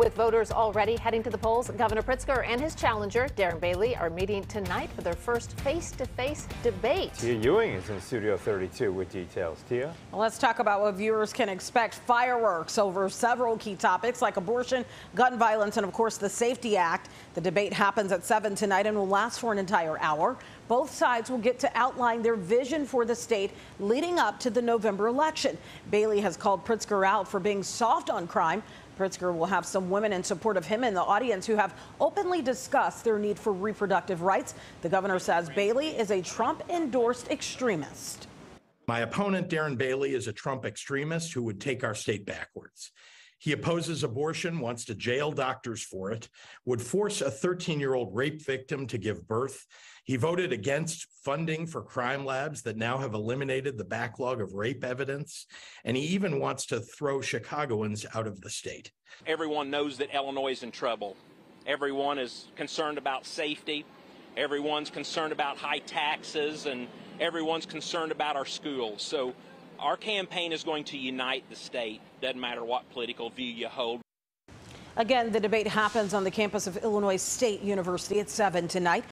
With voters already heading to the polls, Governor Pritzker and his challenger, Darren Bailey, are meeting tonight for their first face to face debate. Tia Ewing is in Studio 32 with details. Tia? Well, let's talk about what viewers can expect fireworks over several key topics like abortion, gun violence, and of course the SAFE-T Act. The debate happens at 7 tonight and will last for an entire hour. Both sides will get to outline their vision for the state leading up to the November election. Bailey has called Pritzker out for being soft on crime. Pritzker will have some women in support of him in the audience who have openly discussed their need for reproductive rights. The governor says Bailey is a Trump endorsed extremist. My opponent, Darren Bailey, is a Trump extremist who would take our state backwards. He opposes abortion, wants to jail doctors for it, would force a 13 year old rape victim to give birth. He voted against funding for crime labs that now have eliminated the backlog of rape evidence. And he even wants to throw Chicagoans out of the state. Everyone knows that Illinois is in trouble. Everyone is concerned about safety. Everyone's concerned about high taxes and everyone's concerned about our schools. So our campaign is going to unite the state, doesn't matter what political view you hold. Again, the debate happens on the campus of Illinois State University at 7 tonight.